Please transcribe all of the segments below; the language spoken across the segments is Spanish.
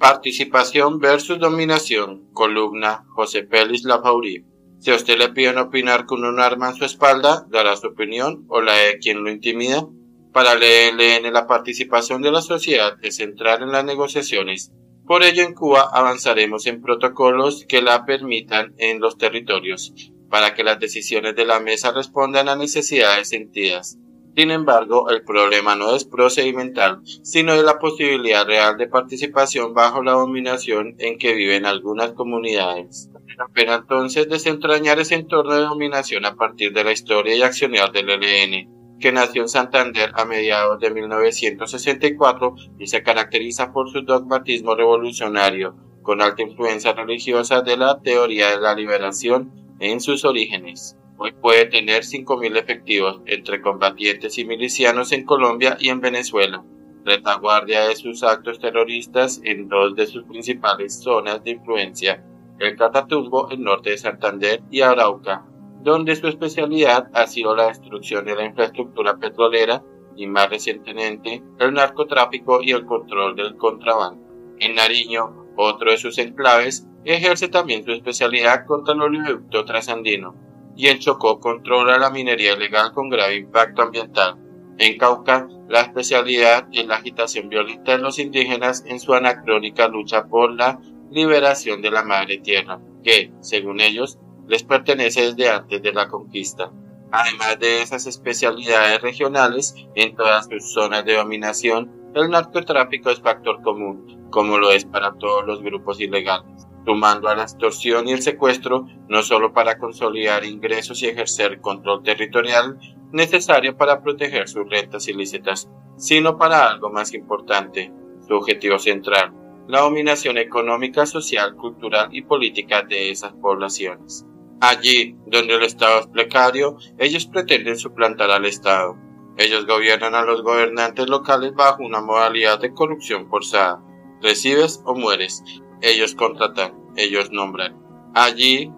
Participación versus dominación. Columna José Félix Lafaurí. Si a usted le piden opinar con un arma en su espalda, dará su opinión o la de quien lo intimida. Para el ELN la participación de la sociedad es central en las negociaciones. Por ello en Cuba avanzaremos en protocolos que la permitan en los territorios, para que las decisiones de la mesa respondan a necesidades sentidas. Sin embargo, el problema no es procedimental, sino de la posibilidad real de participación bajo la dominación en que viven algunas comunidades. Pena entonces desentrañar ese entorno de dominación a partir de la historia y accionar del ELN, que nació en Santander a mediados de 1964 y se caracteriza por su dogmatismo revolucionario, con alta influencia religiosa de la teoría de la liberación en sus orígenes. Hoy puede tener 5.000 efectivos entre combatientes y milicianos en Colombia y en Venezuela, retaguardia de sus actos terroristas en dos de sus principales zonas de influencia, el Catatumbo, el norte de Santander y Arauca, donde su especialidad ha sido la destrucción de la infraestructura petrolera y más recientemente el narcotráfico y el control del contrabando. En Nariño, otro de sus enclaves, ejerce también su especialidad contra el oleoducto trasandino y el Chocó controla la minería ilegal con grave impacto ambiental. En Cauca, la especialidad es la agitación violenta de los indígenas en su anacrónica lucha por la liberación de la madre tierra, que, según ellos, les pertenece desde antes de la conquista. Además de esas especialidades regionales, en todas sus zonas de dominación, el narcotráfico es factor común, como lo es para todos los grupos ilegales sumando a la extorsión y el secuestro, no solo para consolidar ingresos y ejercer control territorial necesario para proteger sus rentas ilícitas, sino para algo más importante, su objetivo central, la dominación económica, social, cultural y política de esas poblaciones. Allí donde el Estado es precario, ellos pretenden suplantar al Estado. Ellos gobiernan a los gobernantes locales bajo una modalidad de corrupción forzada. Recibes o mueres, ellos contratan, ellos nombran. Allí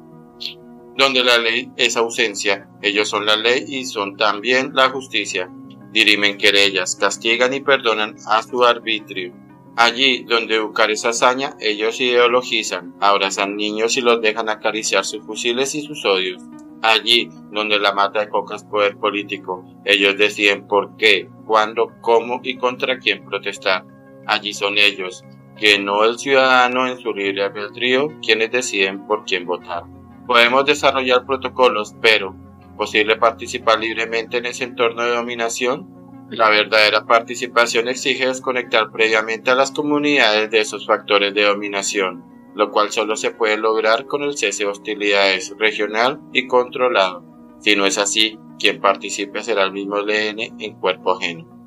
donde la ley es ausencia, ellos son la ley y son también la justicia. Dirimen querellas, castigan y perdonan a su arbitrio. Allí donde buscar esa hazaña, ellos ideologizan, abrazan niños y los dejan acariciar sus fusiles y sus odios. Allí donde la mata de coca es poder político, ellos deciden por qué, cuándo, cómo y contra quién protestar. Allí son ellos, que no el ciudadano en su libre albedrío quienes deciden por quién votar. Podemos desarrollar protocolos, pero ¿posible participar libremente en ese entorno de dominación? La verdadera participación exige desconectar previamente a las comunidades de esos factores de dominación, lo cual solo se puede lograr con el cese de hostilidades regional y controlado. Si no es así, quien participe será el mismo LN en cuerpo ajeno.